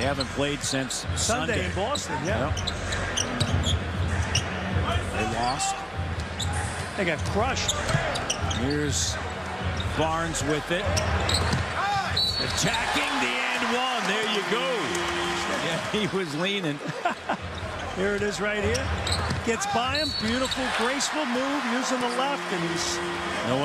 They haven't played since Sunday, Sunday. in Boston. Yeah. Yep. They lost. They got crushed. Here's Barnes with it. Attacking the end one. There you go. Yeah, he was leaning. Here it is right here. Gets by him. Beautiful, graceful move using the left, and he's no